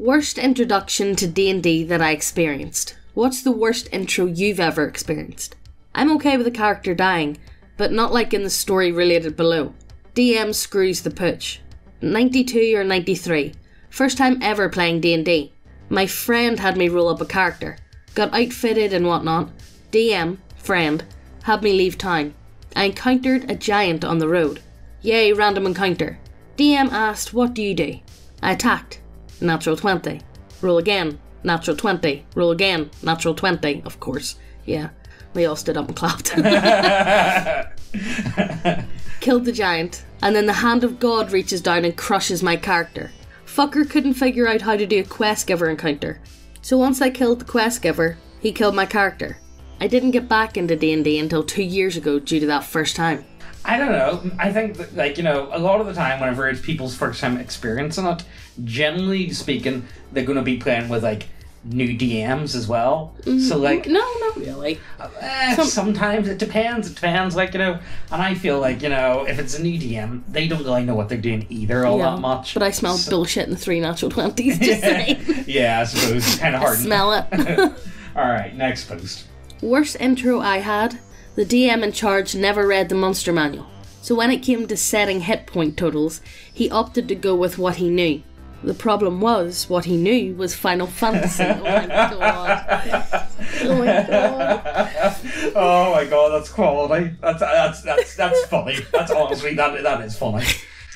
Worst introduction to D&D that I experienced. What's the worst intro you've ever experienced? I'm okay with a character dying, but not like in the story related below. DM screws the pooch. 92 or 93. First time ever playing D&D. My friend had me roll up a character. Got outfitted and whatnot. DM, friend, had me leave town. I encountered a giant on the road. Yay, random encounter. DM asked, What do you do? I attacked. Natural 20. Roll again. Natural 20. Roll again. Natural 20. Of course. Yeah. We all stood up and clapped. Killed the giant, and then the hand of God reaches down and crushes my character. Fucker couldn't figure out how to do a quest giver encounter. So once I killed the quest giver, he killed my character. I didn't get back into D&D until 2 years ago due to that first time. I don't know. I think that, like you know, a lot of the time, whenever it's people's first time experiencing it, generally speaking, they're going to be playing with like new DMs as well. So like, No, not really. eh, Some- sometimes it depends. It depends. Like you know, and I feel like you know, if it's a new DM, they don't really know what they're doing either all Yeah, that much. But I smell So- bullshit in the three natural 20s, just saying. yeah, I suppose it's kind of hard. Smell it. all right, next post. Worst intro I had, the DM in charge never read the monster manual. So when it came to setting hit point totals, he opted to go with what he knew. The problem was, what he knew was Final Fantasy. Oh my god. Oh my god. oh my god, that's quality. That's that's that's that's funny. That's honestly that that is funny.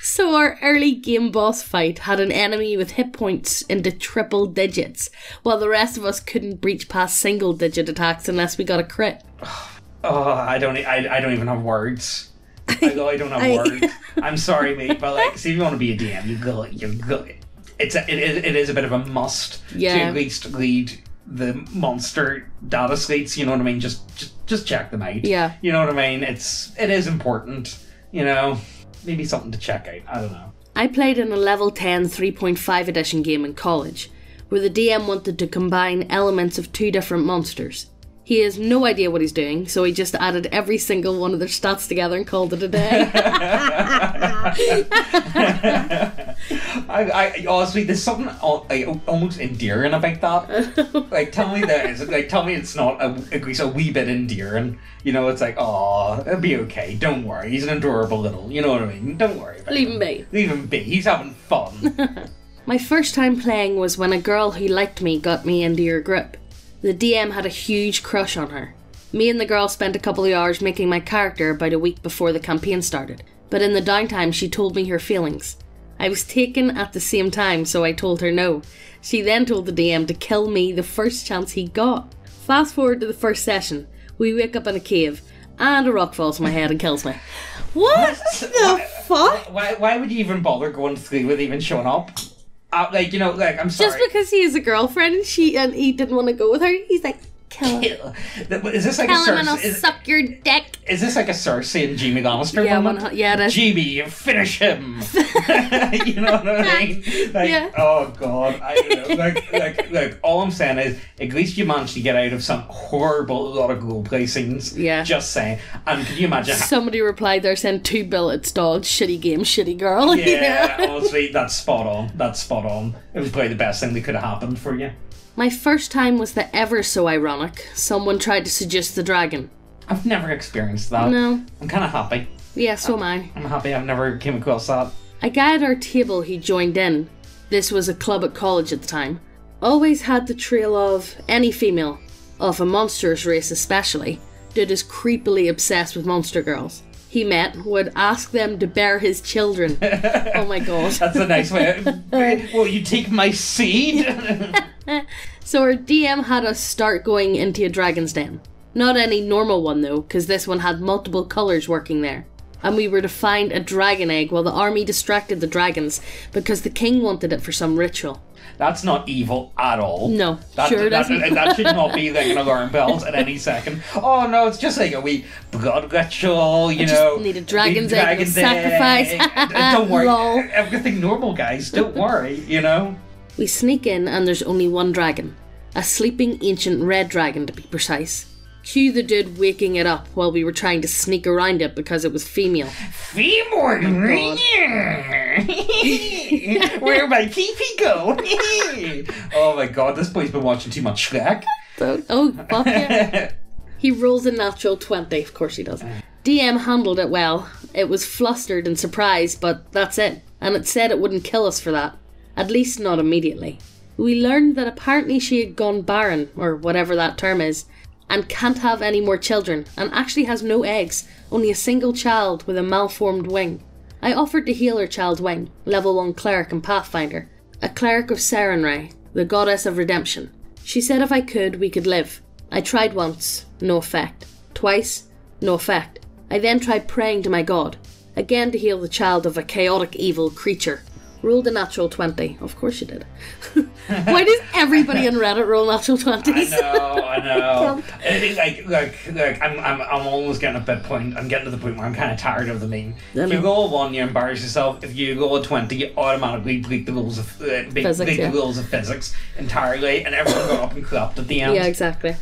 So our early game boss fight had an enemy with hit points into triple digits, while the rest of us couldn't breach past single digit attacks unless we got a crit. Oh, Oh, I don't I, I don't even have words. I go, I don't have I- words. I'm sorry, mate, but like, see, if you want to be a DM, you go, you go. It's a, it, is, it is a bit of a must to at least lead the monster data slates. You know what I mean? Just just just check them out. Yeah. You know what I mean? It's it is important. You know, maybe something to check out. I don't know. I played in a level 10 3.5 edition game in college, where the DM wanted to combine elements of two different monsters. He has no idea what he's doing, so he just added every single one of their stats together and called it a day. I, I honestly, there's something almost endearing about that. like, tell me that it's like, tell me it's not a, it's a wee bit endearing. You know, it's like, oh, it'll be okay. Don't worry. He's an adorable little. You know what I mean? Don't worry about Leave him. him be. Leave him be. He's having fun. My first time playing was when a girl who liked me got me into your group. The DM had a huge crush on her. Me and the girl spent a couple of hours making my character about a week before the campaign started, but in the downtime she told me her feelings. I was taken at the same time, so I told her no. She then told the DM to kill me the first chance he got. Fast forward to the first session. We wake up in a cave, and a rock falls on my head and kills me. What the fuck? why, why would you even bother going through with even showing up? Uh, like, you know, like, I'm sorry. Just because he has a girlfriend and she and he didn't want to go with her, he's like, kill him. Is this like Kill a him and I'll Is, suck your dick. Is this like a Cersei and Jaime Lannister Yeah, moment? one, yeah, it is. Jaime, finish him. you know what I mean? Like, Yeah. oh god, I don't know. Like, like, like, all I'm saying is, at least you managed to get out of some horrible lot of goal play scenes. Yeah. Just saying. And can you imagine? Somebody replied there saying two billets dog, shitty game, shitty girl. yeah, honestly, that's spot on. That's spot on. It was probably the best thing that could have happened for you. My first time was the ever so ironic. Someone tried to suggest the dragon. I've never experienced that. No. I'm kind of happy. Yeah, so am I. I'm happy I've never came across that. A guy at our table who joined in, this was a club at college at the time, always had the trail of any female, of a monstrous race especially, that is creepily obsessed with monster girls. He met, would ask them to bear his children. oh my god. That's a nice way. Will you take my seed? So our DM had us start going into a dragon's den. Not any normal one though, because this one had multiple colours working there. And we were to find a dragon egg while the army distracted the dragons because the king wanted it for some ritual. That's not evil at all. No, that, sure that, doesn't. that should not be like an alarm bells at any second. Oh no, it's just like a wee blood ritual, you just know. need a dragon's egg egg. sacrifice. Don't worry, Lol. everything normal, guys. Don't worry, you know. We sneak in and there's only one dragon. A sleeping ancient red dragon to be precise. Cue the dude waking it up while we were trying to sneak around it because it was female. Female oh, Femur! Where my pee pee go? oh my god, this boy's been watching too much Shrek. So, oh, fuck yeah. He rolls a natural 20. Of course he does. DM handled it well. It was flustered and surprised, but that's it. And it said it wouldn't kill us for that. At least not immediately. We learned that apparently she had gone barren, or whatever that term is, and can't have any more children, and actually has no eggs, only a single child with a malformed wing. I offered to heal her child's wing, level 1 cleric and Pathfinder, a cleric of Sarenrae, the goddess of redemption. She said if I could, we could live. I tried once, no effect. Twice, no effect. I then tried praying to my god, again to heal the child of a chaotic evil creature. Rolled a natural 20. Of course you did. Why does everybody on Reddit roll natural 20s? I know, I know. Like, like, like, I'm, I'm, I'm almost getting a bit point. I'm getting to the point where I'm kind of tired of the meme. If you go a one, you embarrass yourself. If you go a twenty, you automatically break the rules of uh, break, Physics, break yeah. the rules of physics entirely, and everyone got up and clapped at the end. Yeah, exactly.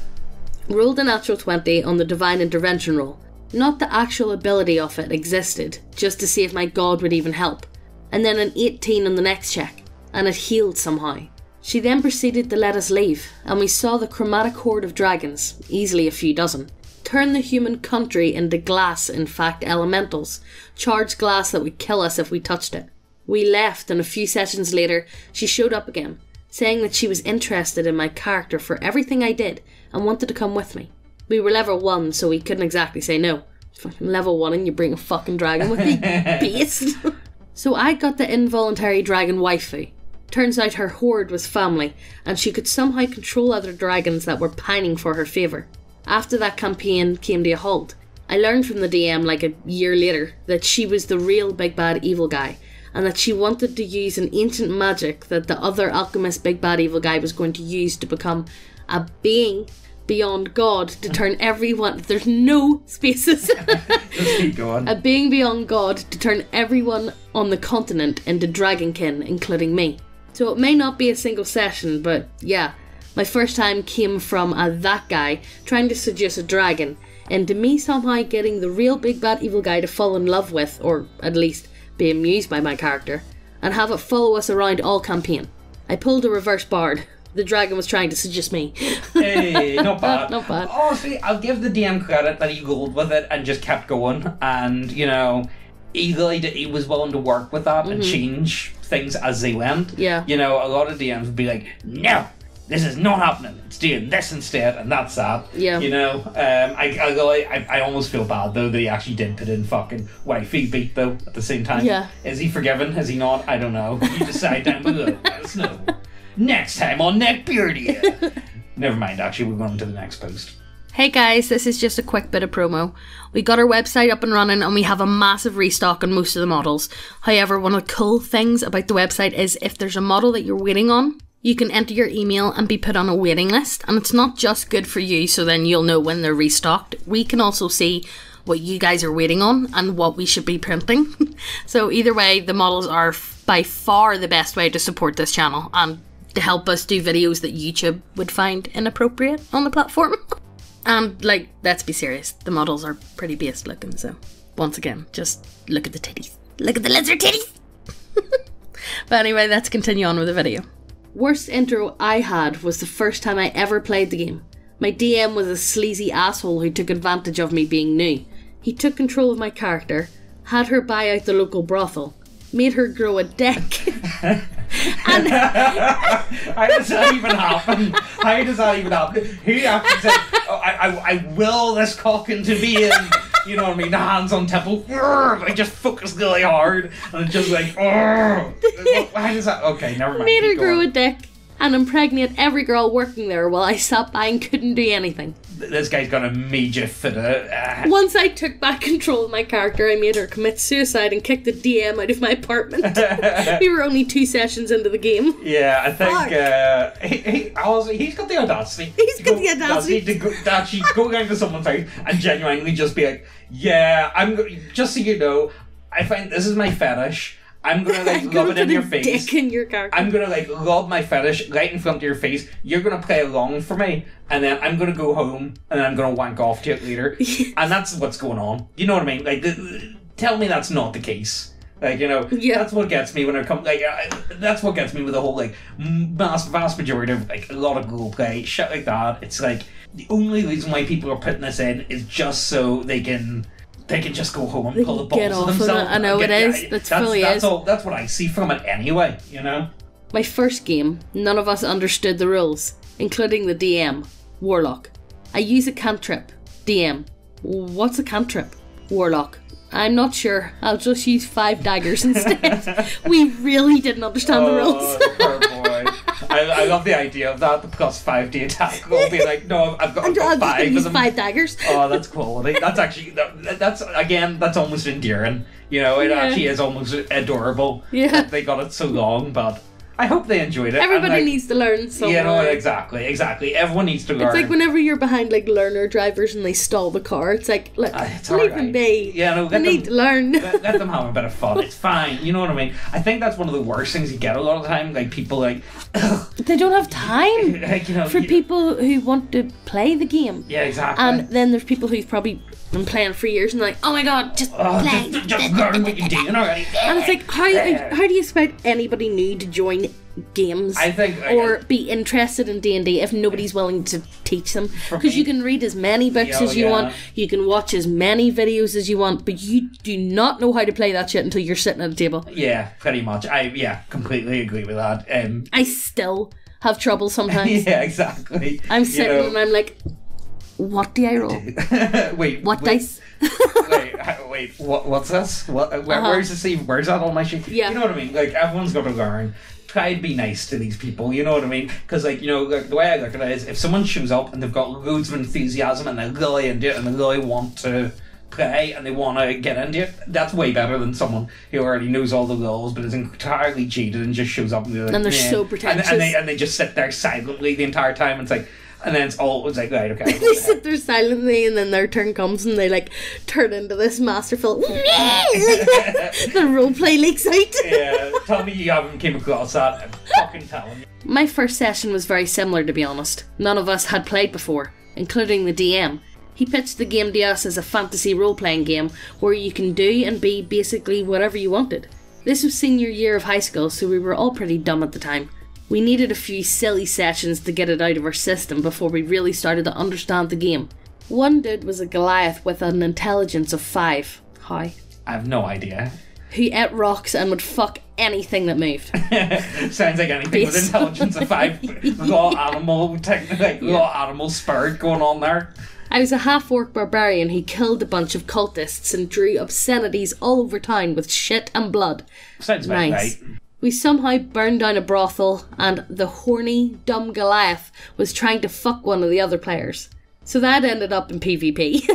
Rolled a natural 20 on the divine intervention roll. Not the actual ability of it existed, just to see if my god would even help. And then an 18 on the next check, and it healed somehow. She then proceeded to let us leave, and we saw the chromatic horde of dragons, easily a few dozen, turn the human country into glass, in fact, elementals, charged glass that would kill us if we touched it. We left, and a few sessions later, she showed up again, saying that she was interested in my character for everything I did and wanted to come with me. We were level 1, so we couldn't exactly say no. Fucking level 1 and you bring a fucking dragon with you, beast. so I got the involuntary dragon waifu. Turns out her horde was family, and she could somehow control other dragons that were pining for her favour. After that campaign came to a halt, I learned from the DM like a year later that she was the real big bad evil guy, and that she wanted to use an ancient magic that the other alchemist big bad evil guy was going to use to become a being beyond God to turn everyone. There's no spaces. Just keep going. a being beyond God to turn everyone on the continent into dragonkin, including me. So it may not be a single session, but yeah, my first time came from a that guy trying to seduce a dragon, and to me somehow getting the real big bad evil guy to fall in love with, or at least be amused by my character, and have it follow us around all campaign. I pulled a reverse bard. The dragon was trying to seduce me. hey, not bad. Not bad. Honestly, I'll give the DM credit that he rolled with it and just kept going. And, you know, he, he was willing to work with that and mm-hmm. change things as they went. Yeah. You know, a lot of DMs would be like, no, this is not happening. It's doing this instead, and that's that. Yeah. You know, um, I, I, I, I almost feel bad, though, that he actually did put in fucking wifey beat, though, at the same time. Yeah. Is he forgiven? Is he not? I don't know. You decide down below. Let us know. Next time on Neck Neckbeardia. Never mind, actually, we're going to the next post. Hey guys, this is just a quick bit of promo. We got our website up and running and we have a massive restock on most of the models. However, one of the cool things about the website is if there's a model that you're waiting on, you can enter your email and be put on a waiting list. And it's not just good for you, so then you'll know when they're restocked. We can also see what you guys are waiting on and what we should be printing. so, either way, the models are by far the best way to support this channel and to help us do videos that YouTube would find inappropriate on the platform. And like, let's be serious, the models are pretty beast looking. So, once again, just look at the titties. Look at the lizard titties. but anyway, let's continue on with the video. Worst intro I had was the first time I ever played the game. My DM was a sleazy asshole who took advantage of me being new. He took control of my character, had her buy out the local brothel, made her grow a dick. How does that even happen? How does that even happen? Who actually said, I, I, I will this cock into being? You know what I mean? The hands on temple. I just focus really hard. And it's just like, oh. Does that? Okay, never mind. made her keep grow a dick and impregnate every girl working there while I sat by and couldn't do anything. This guy's got a major fit of. Uh, Once I took back control of my character, I made her commit suicide and kicked the DM out of my apartment. we were only two sessions into the game. yeah, I think uh, he, he, honestly, he's got the audacity. He's to got go- the audacity. to, go, to actually go down to someone's house and genuinely just be like, "Yeah, I'm." Just so you know, I find this is my fetish. I'm gonna like I'm rub gonna it in your face. in your. I'm gonna like rub my fetish right in front of your face. You're gonna play along for me, and then I'm gonna go home, and then I'm gonna wank off to it later. and that's what's going on. You know what I mean? Like, tell me that's not the case. Like, you know, Yeah. that's what gets me when it comes. Like, I, that's what gets me with the whole like m- vast, vast majority of like a lot of role play shit like that. It's like the only reason why people are putting this in is just so they can. They can just go home and They pull the can get off themselves. I know it is. That's that's fully that's is. all. That's what I see from it anyway. You know. My first game, none of us understood the rules, including the DM, Warlock. I use a cantrip, DM. What's a cantrip? Warlock. I'm not sure. I'll just use five daggers instead. we really didn't understand the oh, rules. I, I love the idea of that. The plus five D attack will be like, no, I've got, I've got five use five daggers. Oh, that's quality. That's actually that, that's again that's almost endearing. You know, it Yeah. actually is almost adorable. Yeah. that they got it so long, but I hope they enjoyed it. Everybody like, needs to learn somewhere. You know exactly, exactly. Everyone needs to learn. It's like whenever you're behind like learner drivers and they stall the car, it's like, look, Ah, it's leave alright. them be. Yeah, no, they let need them- to learn. let, let them have a bit of fun. It's fine. You know what I mean? I think that's one of the worst things you get a lot of the time. Like people like, they don't have time like you know, for you- people who want to play the game. Yeah, exactly. And then there's people who've probably been playing for years and like, oh my god, just Oh, play. just, just learn what you're doing already. And it's like, how, how do you expect anybody new to join games I think- I- or be interested in D&D if nobody's willing to teach them? Because you can read as many books Yeah, as you yeah. want, you can watch as many videos as you want, but you do not know how to play that shit until you're sitting at a table. Yeah, pretty much. I yeah, completely agree with that. Um, I still have trouble sometimes. yeah, exactly. I'm You sitting know- and I'm like, what do I roll? wait, What wait, dice? wait, wait. What? What's this? What? uh, Where, Uh-huh. Where's the Steve? Where's that on my sheet? Yeah. You know what I mean? Like everyone's got to learn. Try to be nice to these people. You know what I mean? Because like you know, like, the way I look at it is, if someone shows up and they've got loads of enthusiasm and they're really into it and they really want to play and they want to get into it, that's way better than someone who already knows all the rules but is entirely cheated and just shows up and, they're like, And they're "Yeah." so And, pretentious. and they and they just sit there silently the entire time. And it's like, and then it's all it's like right, okay. they sit there silently and then their turn comes and they like turn into this masterful like, the roleplay leaks out. yeah, tell me you haven't came across that. I'm fucking telling you. My first session was very similar to be honest. None of us had played before, including the DM. He pitched the game to us as a fantasy role playing game where you can do and be basically whatever you wanted. This was senior year of high school, so we were all pretty dumb at the time. We needed a few silly sessions to get it out of our system before we really started to understand the game. One dude was a Goliath with an intelligence of five. How? I have no idea. Who ate rocks and would fuck anything that moved. Sounds like anything with intelligence of five. raw animal, tech, like raw animal spirit going on there. I was a half orc barbarian who killed a bunch of cultists and drew obscenities all over town with shit and blood. Sounds Nice. right. We somehow burned down a brothel, and the horny, dumb Goliath was trying to fuck one of the other players. So that ended up in PvP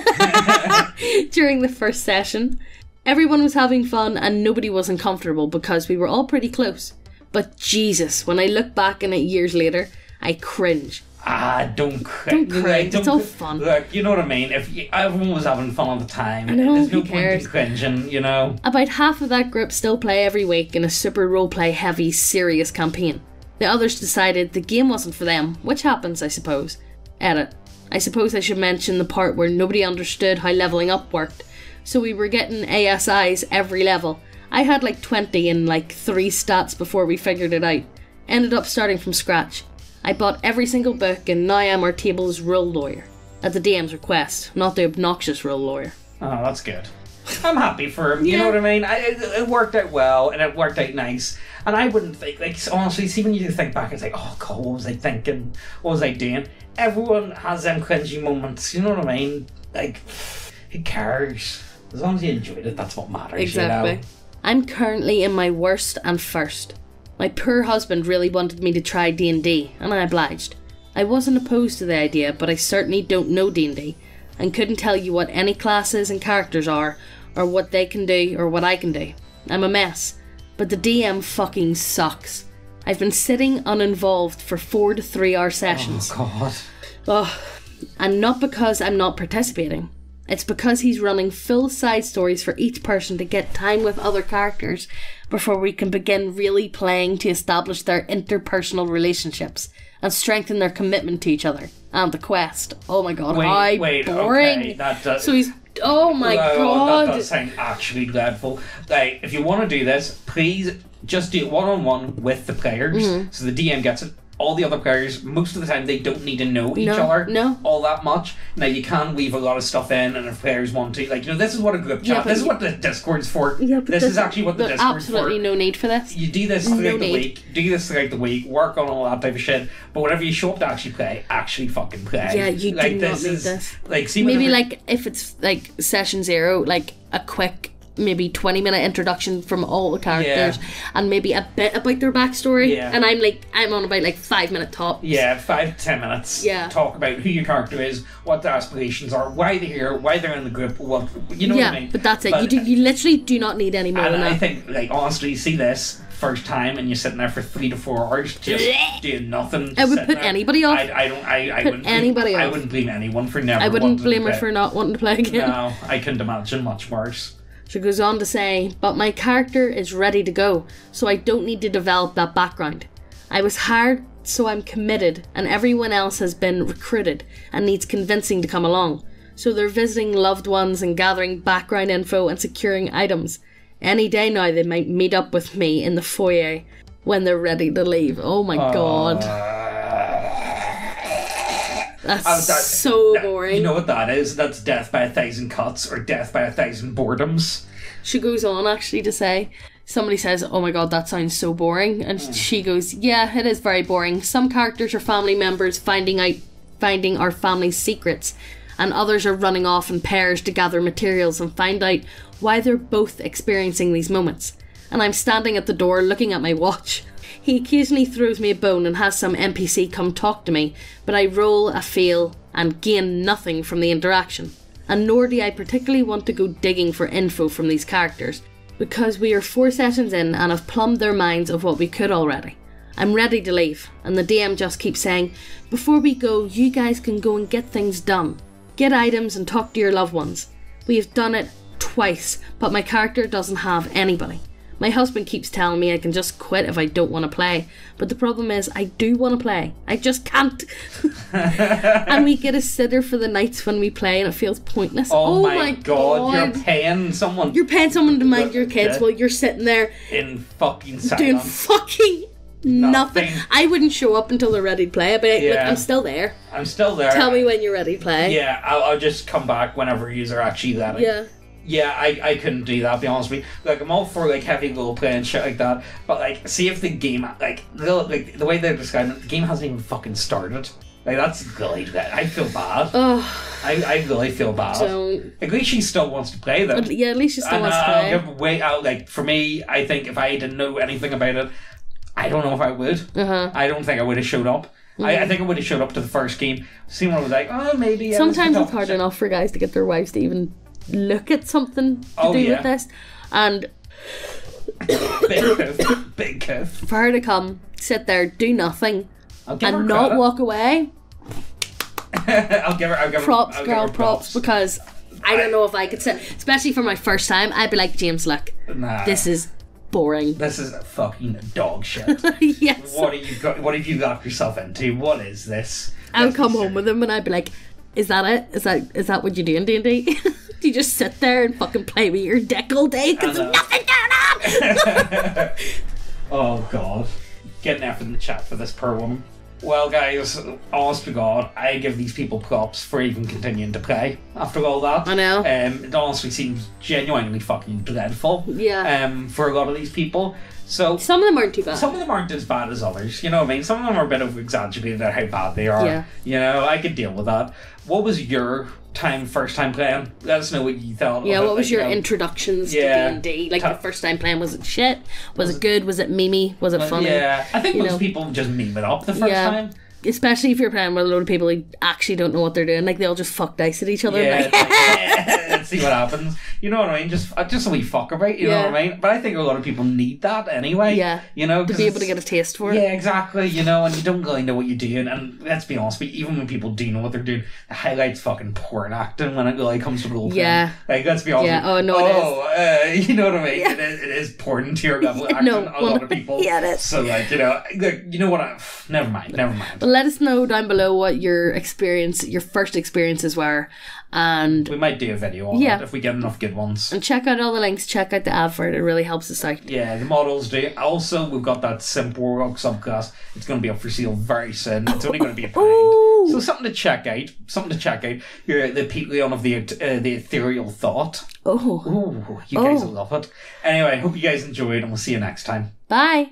during the first session. Everyone was having fun, and nobody was uncomfortable because we were all pretty close. But Jesus, when I look back on it years later, I cringe. Ah, don't cry. Don't cringe, it's all fun. Look, you know what I mean. If you, everyone was having fun at the time, know, there's no who point in cringing. You know. About half of that group still play every week in a super roleplay heavy, serious campaign. The others decided the game wasn't for them, which happens, I suppose. Edit. I suppose I should mention the part where nobody understood how leveling up worked, so we were getting ASIs every level. I had like 20 in like 3 stats before we figured it out. Ended up starting from scratch. I bought every single book and now I'm our table's rule lawyer. At the DM's request, not the obnoxious rule lawyer. Oh, that's good. I'm happy for him. You Yeah. know what I mean? I, it, it worked out well, and it worked out nice. And I wouldn't think, like, honestly, see when you think back, it's like, oh god, what was I thinking? What was I doing? Everyone has them cringy moments. You know what I mean? Like, who cares? As long as you enjoyed it, that's what matters. Exactly. You know? I'm currently in my worst and first. My poor husband really wanted me to try D&D, and I obliged. I wasn't opposed to the idea, but I certainly don't know D&D, and couldn't tell you what any classes and characters are, or what they can do, or what I can do. I'm a mess, but the DM fucking sucks. I've been sitting uninvolved for four to three hour sessions. Oh, God. Oh, and not because I'm not participating. It's because he's running full side stories for each person to get time with other characters before we can begin really playing to establish their interpersonal relationships and strengthen their commitment to each other and the quest. Oh my god, Wait, how wait, boring! okay, that does- so he's oh my That god. does sound actually dreadful. Like, if you want to do this, please just do it one on one with the players, Mm-hmm. so the DM gets it. All the other players, most of the time, they don't need to know each No, other no. all that much. Now, you can weave a lot of stuff in, and if players want to, like, you know, this is what a group chat. but This is what the Discord's for. Yeah, but this is actually what the Discord's absolutely for. Absolutely no need for this. You do this No throughout the need. week, do this throughout the week, work on all that type of shit. But whenever you show up to actually play, actually fucking play. Yeah, you do like, not this need is, this. Like, see, maybe like if it's like session zero, like a quick maybe 20 minute introduction from all the characters and maybe a bit about their backstory Yeah. and i'm like i'm on about like five minute tops Yeah, five to ten minutes. Yeah. Talk about who your character is, what their aspirations are, why they're here, why they're in the group, what you know yeah what I mean. but that's it you do you literally do not need any more And than I think, like honestly, you see this first time and you're sitting there for three to four hours just doing nothing. It would put there. anybody off. I, I don't. I, I wouldn't anybody blame, I wouldn't blame anyone for never. i wouldn't blame her for not wanting to play again No, I couldn't imagine much worse. She goes on to say, But my character is ready to go, so I don't need to develop that background. I was hired, so I'm committed, and everyone else has been recruited and needs convincing to come along. So they're visiting loved ones and gathering background info and securing items. Any day now, they might meet up with me in the foyer when they're ready to leave. Oh my god. That's that- so that- boring. You know what that is? That's death by a thousand cuts or death by a thousand boredoms. She goes on actually to say, somebody says, Oh my god, that sounds so boring. And hmm. she goes, Yeah, it is very boring. Some characters are family members finding out finding our family's secrets, and others are running off in pairs to gather materials and find out why they're both experiencing these moments. And I'm standing at the door looking at my watch. He occasionally throws me a bone and has some NPC come talk to me, but I roll a fail and gain nothing from the interaction and nor do I particularly want to go digging for info from these characters, because we are four sessions in and have plumbed their minds of what we could already. I'm ready to leave, and the DM just keeps saying, Before we go, you guys can go and get things done. Get items and talk to your loved ones. We have done it twice, but my character doesn't have anybody. My husband keeps telling me I can just quit if I don't want to play, but the problem is I do want to play. I just can't. and we get a sitter for the nights when we play, and it feels pointless. Oh, oh my, god, you're paying someone You're paying someone to mind your kids while you're sitting there in fucking silence. doing fucking nothing. Nothing. I wouldn't show up until they're ready to play. Like, look, I'm still there. I'm still there. Tell me when you're ready to play. Yeah, I'll, I'll just come back whenever you are actually ready. Yeah. Yeah, I, I couldn't do that. Be honest with you. Like I'm all for like heavy role play and shit like that. But like, see if the game like the like the way they're describing it, the game hasn't even fucking started. Like that's really I feel bad. Oh, I, I really feel bad. don't. At least she still wants to play though. Yeah, at least she still And wants to I'll play. give way out. Like for me, I think if I didn't know anything about it, I don't know if I would. Uh-huh. I don't think I would have showed up. I, I think I would have showed up to the first game, seen was like. Oh, maybe. Sometimes it's hard enough for guys to get their wives to even look at something to Oh, do yeah. with this. And Big curve, big curve. for her to come, sit there, do nothing, I'll give and not credit. walk away, I'll give her. I'll give props, her. I'll give girl, her props, because I don't know if I could sit, especially for my first time, I'd be like, James, look, Nah, this is boring. this is fucking dog shit. yes. what have you got? What have you got yourself into? What is this? I Let's come home with him and I'd be like, "Is that it? Is that is that what you do in D and D? Do you just sit there and fucking play with your deck all day because there's nothing going on?" Oh god. Getting in the chat for this poor woman. Well, guys, honest to God, I give these people props for even continuing to play after all that. I know. Um, it honestly seems genuinely fucking dreadful. Yeah. Um, for a lot of these people. So Some of them aren't too bad. some of them aren't as bad as others. You know what I mean? Some of them are a bit of exaggerated at how bad they are. Yeah. You know, I could deal with that. What was your time, first time playing? Let us know what you thought. yeah, of it, what was like, your you know. introductions Yeah. to D and D? Like Ta- the first time playing, was it shit? Was it good? Was it mimi? Was it funny? Yeah, I think You most know. people just meme it up the first Yeah. time. Especially if you're playing with a load of people who actually don't know what they're doing. Like they all just fuck dice at each other. Yeah, like, like, see what happens. You know what I mean? Just uh, just a wee fuck about. You know what I mean? But I think a lot of people need that anyway. Yeah. You know, to be able to get a taste for it. yeah, exactly. You know, and you don't really know what you're doing. And let's be honest, but even when people do know what they're doing, the highlights fucking porn acting when it really comes to playing. Yeah. Like, let's be honest. Yeah, oh, no, it oh, uh, you know what I mean? Yeah. It, is, it is porn tier level acting. no, a lot of people. yeah, it is. So, like, you know, like, you know what? I, never mind. Never mind. But let us know down below what your experience, your first experiences were, and We might do a video on Yeah. it if we get enough good ones. and check out all the links. Check out the advert; it really helps us out. Yeah, the models do. Also, we've got that Simp Warlock subclass. It's going to be up for sale very soon. It's only going to be a pound. So something to check out. Something to check out. You're the patron of the uh, the ethereal thought. Oh, Ooh, you guys Oh. will love it. Anyway, hope you guys enjoyed, and we'll see you next time. bye.